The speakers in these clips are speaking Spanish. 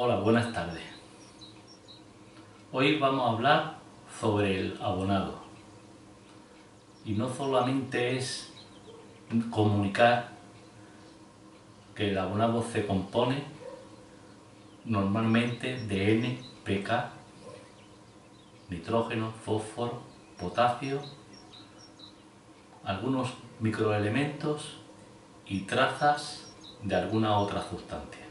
Hola, buenas tardes. Hoy vamos a hablar sobre el abonado. Y no solamente es comunicar que el abonado se compone normalmente de NPK, nitrógeno, fósforo, potasio, algunos microelementos y trazas de alguna otra sustancia.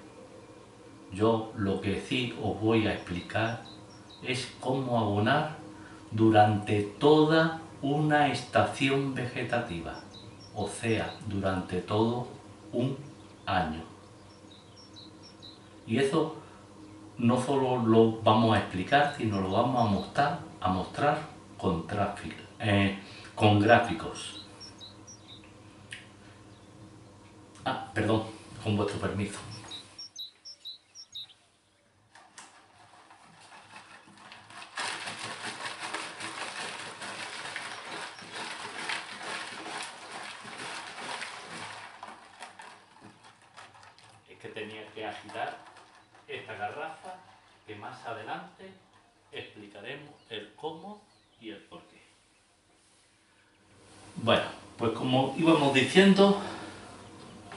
Yo lo que sí os voy a explicar es cómo abonar durante toda una estación vegetativa, o sea, durante todo un año. Y eso no solo lo vamos a explicar, sino lo vamos a mostrar, a mostrar con, eh, con gráficos. Ah, perdón, con vuestro permiso. que tenía que agitar esta garrafa que más adelante explicaremos el cómo y el por qué. Bueno, pues como íbamos diciendo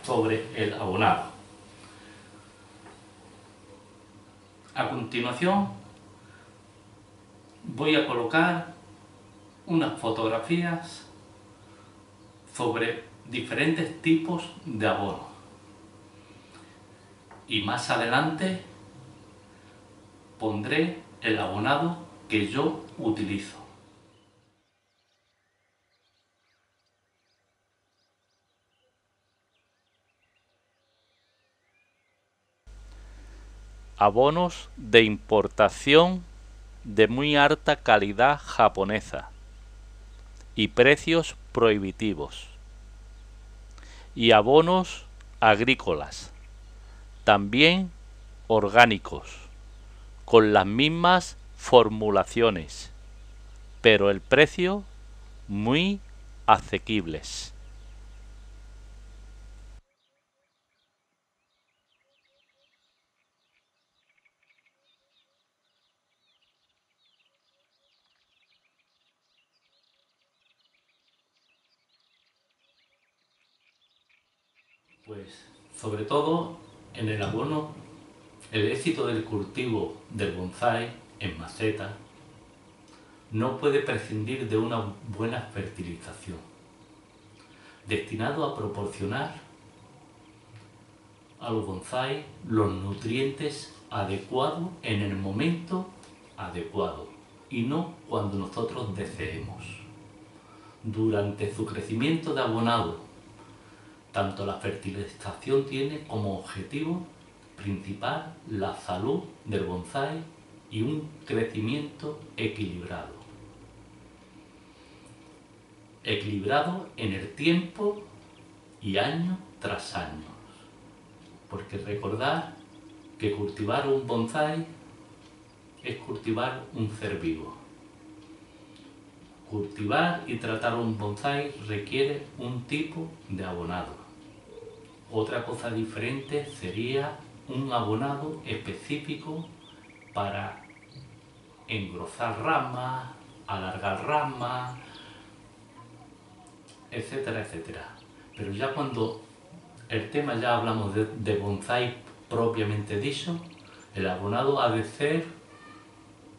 sobre el abonado. A continuación voy a colocar unas fotografías sobre diferentes tipos de abono y más adelante pondré el abonado que yo utilizo. Abonos de importación de muy alta calidad japonesa y precios prohibitivos y abonos agrícolas también orgánicos, con las mismas formulaciones, pero el precio muy asequibles. Pues sobre todo en el abono, el éxito del cultivo del bonsái en maceta no puede prescindir de una buena fertilización, destinado a proporcionar a los bonsái los nutrientes adecuados en el momento adecuado y no cuando nosotros deseemos. Durante su crecimiento de abonado tanto la fertilización tiene como objetivo principal la salud del bonsái y un crecimiento equilibrado. Equilibrado en el tiempo y año tras año. Porque recordar que cultivar un bonsái es cultivar un ser vivo. Cultivar y tratar un bonsái requiere un tipo de abonado. Otra cosa diferente sería un abonado específico para engrosar ramas, alargar ramas, etcétera, etcétera. Pero ya cuando el tema ya hablamos de, de propiamente dicho, el abonado ha de ser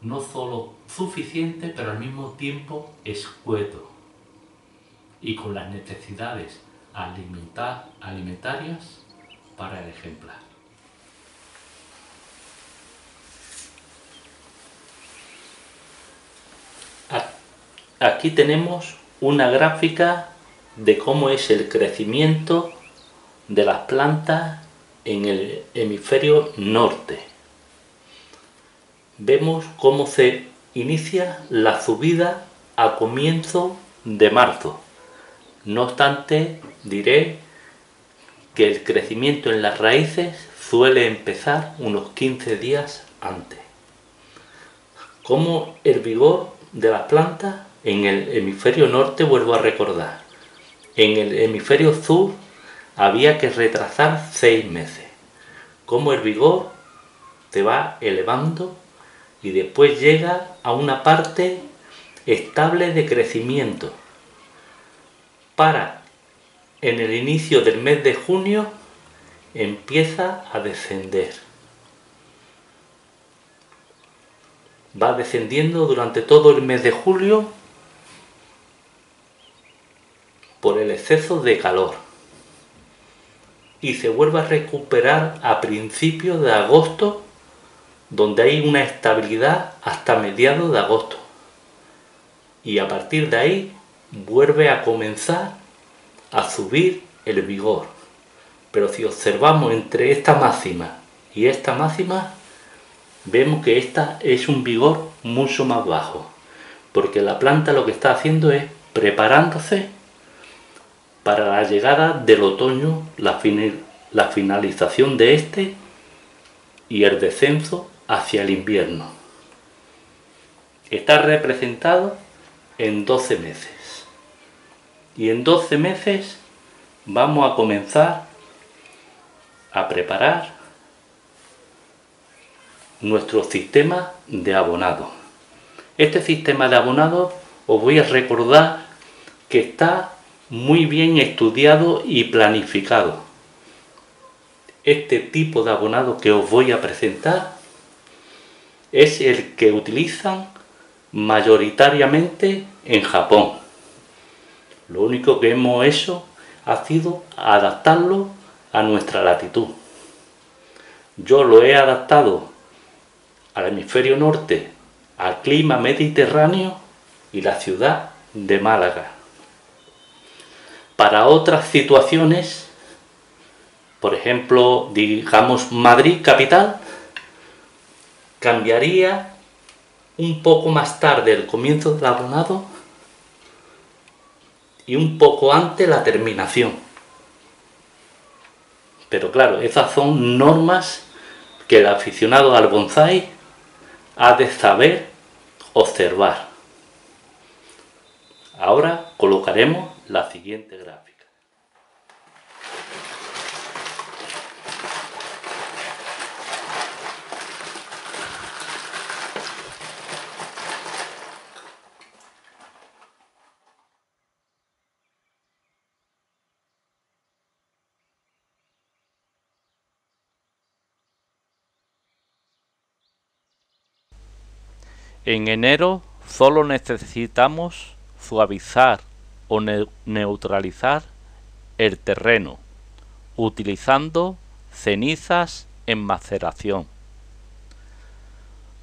no solo suficiente, pero al mismo tiempo escueto y con las necesidades alimentar, alimentarias para el ejemplar. Aquí tenemos una gráfica de cómo es el crecimiento de las plantas en el hemisferio norte. Vemos cómo se inicia la subida a comienzo de marzo no obstante, diré que el crecimiento en las raíces suele empezar unos 15 días antes. Como el vigor de las plantas en el hemisferio norte, vuelvo a recordar, en el hemisferio sur había que retrasar seis meses. Como el vigor se va elevando y después llega a una parte estable de crecimiento para en el inicio del mes de junio empieza a descender. Va descendiendo durante todo el mes de julio por el exceso de calor y se vuelve a recuperar a principios de agosto donde hay una estabilidad hasta mediados de agosto y a partir de ahí vuelve a comenzar a subir el vigor pero si observamos entre esta máxima y esta máxima vemos que esta es un vigor mucho más bajo porque la planta lo que está haciendo es preparándose para la llegada del otoño, la, finalización de este y el descenso hacia el invierno. Está representado en 12 meses. Y en 12 meses vamos a comenzar a preparar nuestro sistema de abonado. Este sistema de abonado os voy a recordar que está muy bien estudiado y planificado. Este tipo de abonado que os voy a presentar es el que utilizan mayoritariamente en Japón. Lo único que hemos hecho ha sido adaptarlo a nuestra latitud. Yo lo he adaptado al hemisferio norte, al clima mediterráneo y la ciudad de Málaga para otras situaciones, por ejemplo, digamos Madrid capital, cambiaría un poco más tarde el comienzo del abonado y un poco antes la terminación. Pero claro, esas son normas que el aficionado al bonsai ha de saber observar. Ahora colocaremos la siguiente gráfica. En enero solo necesitamos suavizar o neutralizar el terreno utilizando cenizas en maceración.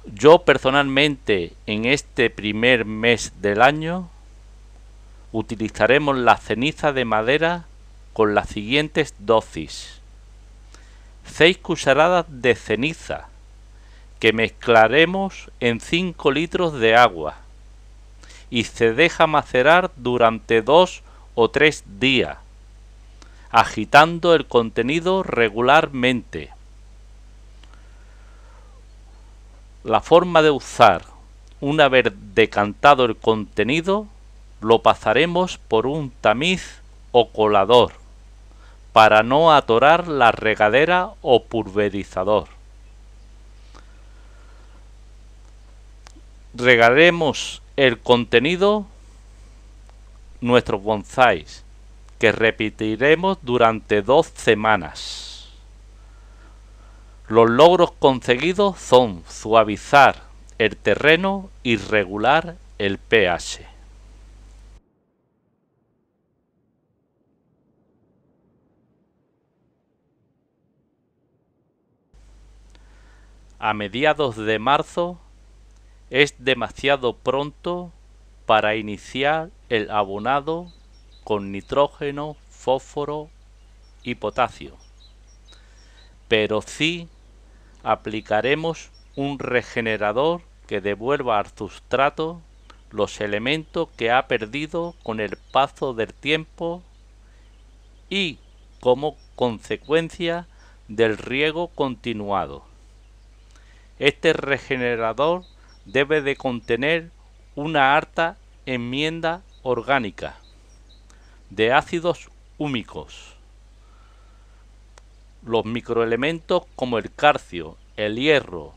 Yo personalmente en este primer mes del año utilizaremos la ceniza de madera con las siguientes dosis. 6 cucharadas de ceniza que mezclaremos en 5 litros de agua y se deja macerar durante dos o tres días, agitando el contenido regularmente. La forma de usar, una vez decantado el contenido, lo pasaremos por un tamiz o colador para no atorar la regadera o pulverizador. Regaremos el contenido nuestros bonsáis que repetiremos durante dos semanas. Los logros conseguidos son suavizar el terreno y regular el pH. A mediados de marzo es demasiado pronto para iniciar el abonado con nitrógeno, fósforo y potasio. Pero sí aplicaremos un regenerador que devuelva al sustrato los elementos que ha perdido con el paso del tiempo y como consecuencia del riego continuado. Este regenerador debe de contener una harta enmienda orgánica de ácidos húmicos. Los microelementos como el calcio, el hierro,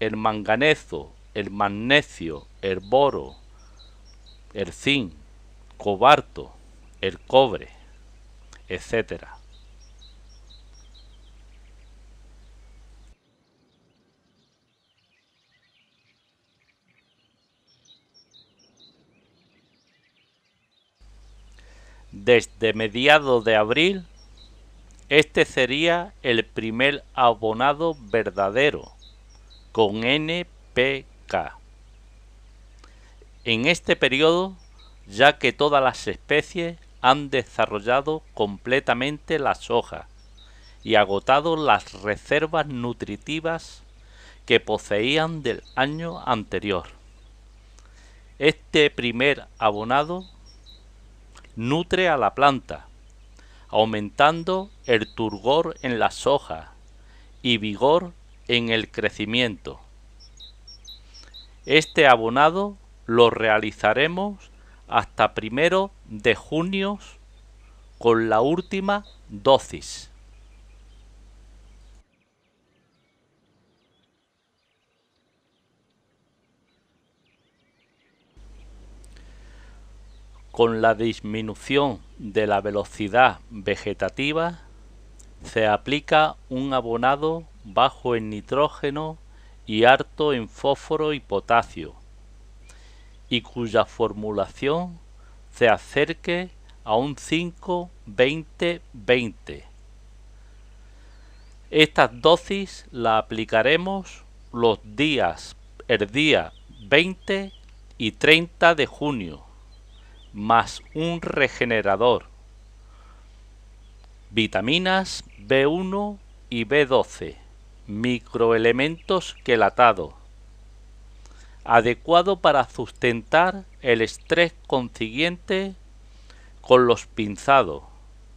el manganeso, el magnesio, el boro, el zinc, cobalto, el cobre, etc. Desde mediados de abril, este sería el primer abonado verdadero, con NPK. En este periodo, ya que todas las especies han desarrollado completamente las hojas y agotado las reservas nutritivas que poseían del año anterior. Este primer abonado nutre a la planta, aumentando el turgor en las hojas y vigor en el crecimiento. Este abonado lo realizaremos hasta primero de junio con la última dosis. Con la disminución de la velocidad vegetativa se aplica un abonado bajo en nitrógeno y alto en fósforo y potasio, y cuya formulación se acerque a un 5-20-20. Estas dosis la aplicaremos los días, el día 20 y 30 de junio más un regenerador, vitaminas B1 y B12, microelementos quelatados, adecuado para sustentar el estrés consiguiente con los pinzados.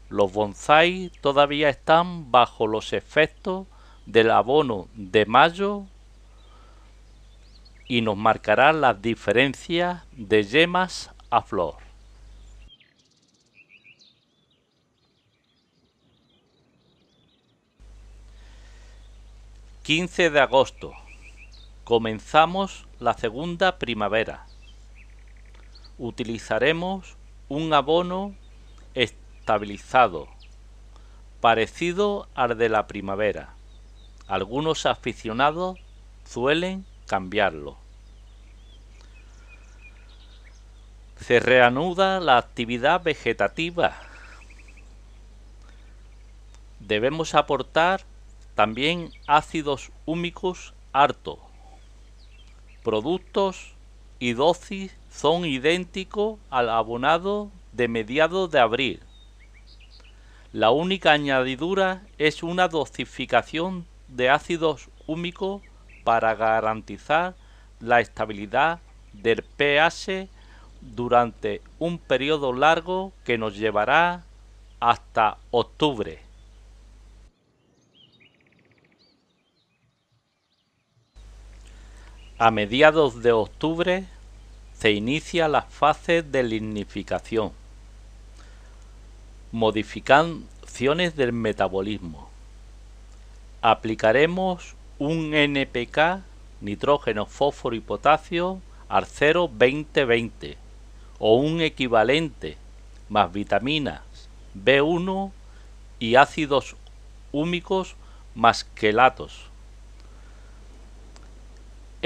Los bonsai todavía están bajo los efectos del abono de mayo y nos marcarán las diferencias de yemas a flor. 15 de agosto. Comenzamos la segunda primavera. Utilizaremos un abono estabilizado, parecido al de la primavera. Algunos aficionados suelen cambiarlo. Se reanuda la actividad vegetativa. Debemos aportar también ácidos húmicos harto. Productos y dosis son idénticos al abonado de mediados de abril. La única añadidura es una dosificación de ácidos húmicos para garantizar la estabilidad del pH durante un periodo largo que nos llevará hasta octubre. A mediados de octubre se inicia la fase de lignificación, modificaciones del metabolismo. Aplicaremos un NPK, nitrógeno, fósforo y potasio al 0,20-20 o un equivalente más vitaminas B1 y ácidos húmicos más quelatos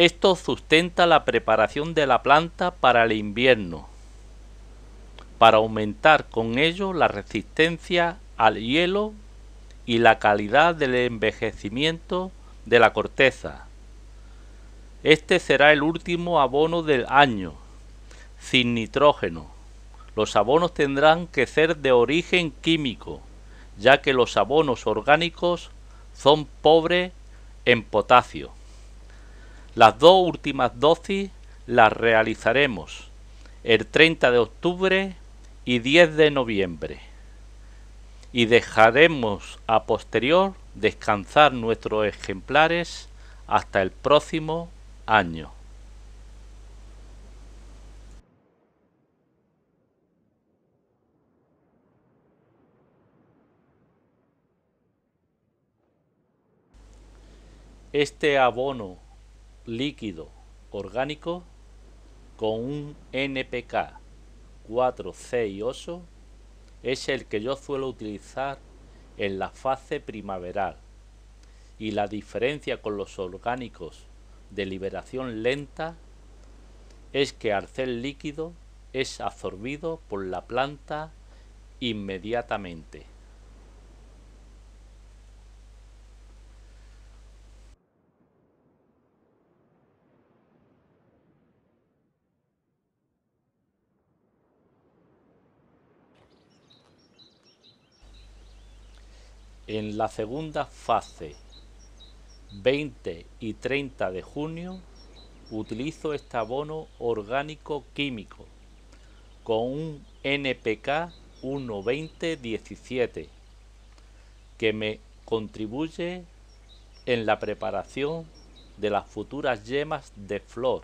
esto sustenta la preparación de la planta para el invierno, para aumentar con ello la resistencia al hielo y la calidad del envejecimiento de la corteza. Este será el último abono del año, sin nitrógeno. Los abonos tendrán que ser de origen químico, ya que los abonos orgánicos son pobres en potasio. Las dos últimas dosis las realizaremos el 30 de octubre y 10 de noviembre y dejaremos a posterior descansar nuestros ejemplares hasta el próximo año. este abono líquido orgánico con un NPK 4, 6 y 8 es el que yo suelo utilizar en la fase primaveral y la diferencia con los orgánicos de liberación lenta es que al ser líquido es absorbido por la planta inmediatamente. En la segunda fase, 20 y 30 de junio, utilizo este abono orgánico químico con un NPK 12017 que me contribuye en la preparación de las futuras yemas de flor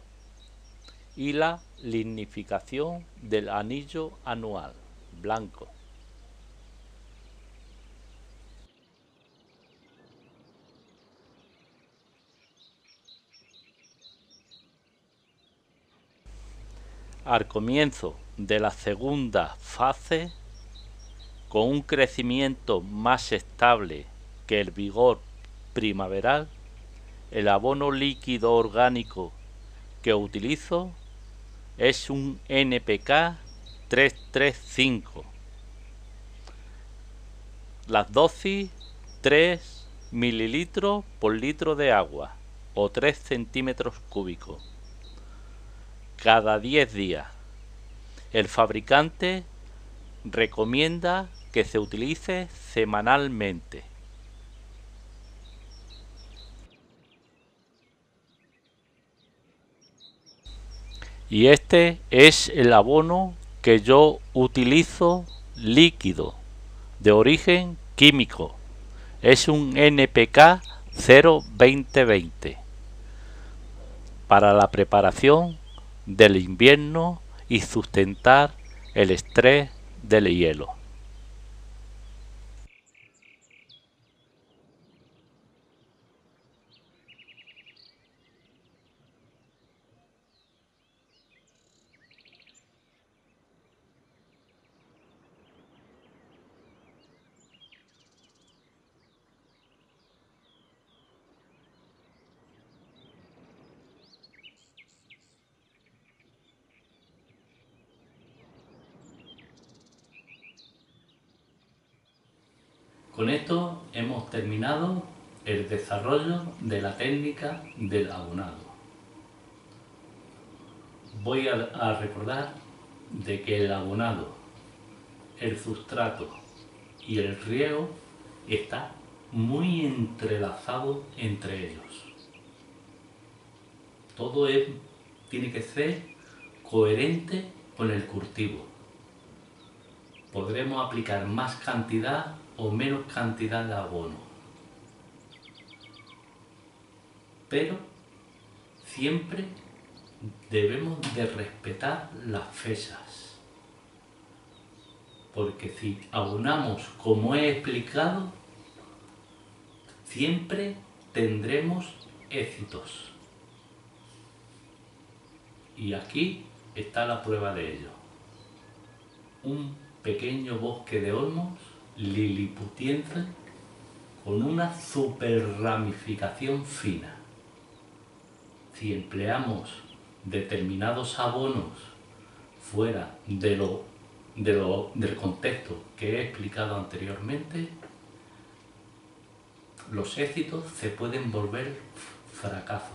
y la lignificación del anillo anual blanco. Al comienzo de la segunda fase, con un crecimiento más estable que el vigor primaveral, el abono líquido orgánico que utilizo es un NPK 335. Las dosis 3 mililitros por litro de agua o 3 centímetros cúbicos cada 10 días. El fabricante recomienda que se utilice semanalmente. Y este es el abono que yo utilizo líquido de origen químico. Es un NPK 02020 para la preparación del invierno y sustentar el estrés del hielo. Con esto hemos terminado el desarrollo de la técnica del abonado. Voy a, recordar de que el abonado, el sustrato y el riego está muy entrelazado entre ellos. Todo tiene que ser coherente con el cultivo. Podremos aplicar más cantidad o menos cantidad de abono. Pero siempre debemos de respetar las fechas. Porque si abonamos como he explicado, siempre tendremos éxitos. Y aquí está la prueba de ello. Un pequeño bosque de olmos liliputiense con una superramificación fina. Si empleamos determinados abonos fuera de lo, del contexto que he explicado anteriormente, los éxitos se pueden volver fracasos.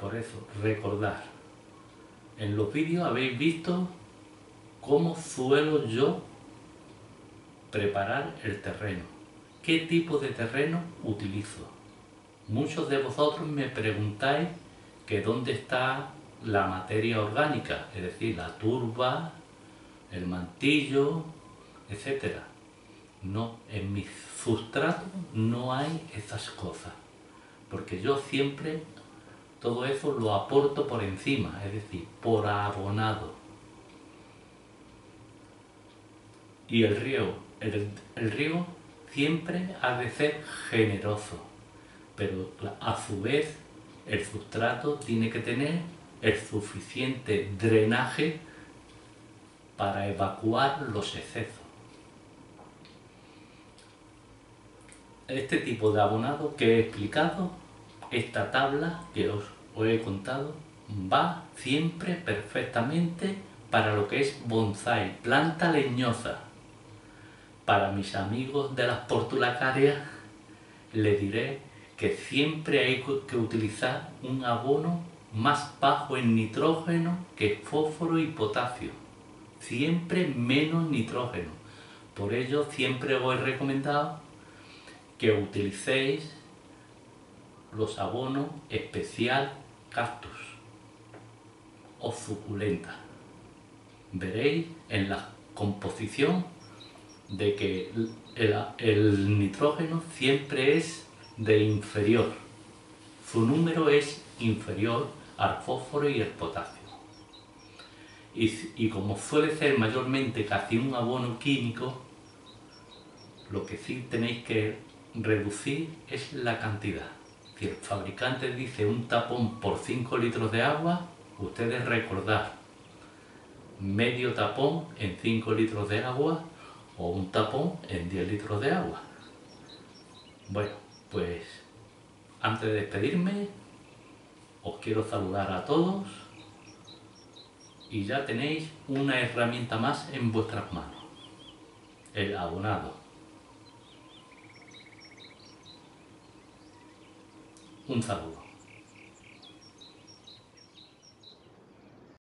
Por eso, recordar, en los vídeos habéis visto cómo suelo yo preparar el terreno. ¿Qué tipo de terreno utilizo? Muchos de vosotros me preguntáis que dónde está la materia orgánica, es decir, la turba, el mantillo, etc. No, en mi sustrato no hay esas cosas, porque yo siempre todo eso lo aporto por encima, es decir, por abonado. Y el río el, río siempre ha de ser generoso. pero a su vez el sustrato tiene que tener el suficiente drenaje para evacuar los excesos. Este tipo de abonado que he explicado, esta tabla que os, he contado, va siempre perfectamente para lo que es bonsai, planta leñosa. Para mis amigos de las portulacarias les diré que siempre hay que utilizar un abono más bajo en nitrógeno que fósforo y potasio. Siempre menos nitrógeno. Por ello siempre os he recomendado que utilicéis los abonos especial cactus o suculenta. Veréis en la composición de que el, nitrógeno siempre es de inferior. Su número es inferior al fósforo y el potasio. Y, y, como suele ser mayormente casi un abono químico, lo que sí tenéis que reducir es la cantidad. Si el fabricante dice un tapón por 5 litros de agua, ustedes recordar medio tapón en 5 litros de agua o un tapón en 10 litros de agua. Bueno, pues antes de despedirme, os quiero saludar a todos y ya tenéis una herramienta más en vuestras manos, el abonado. Un saludo.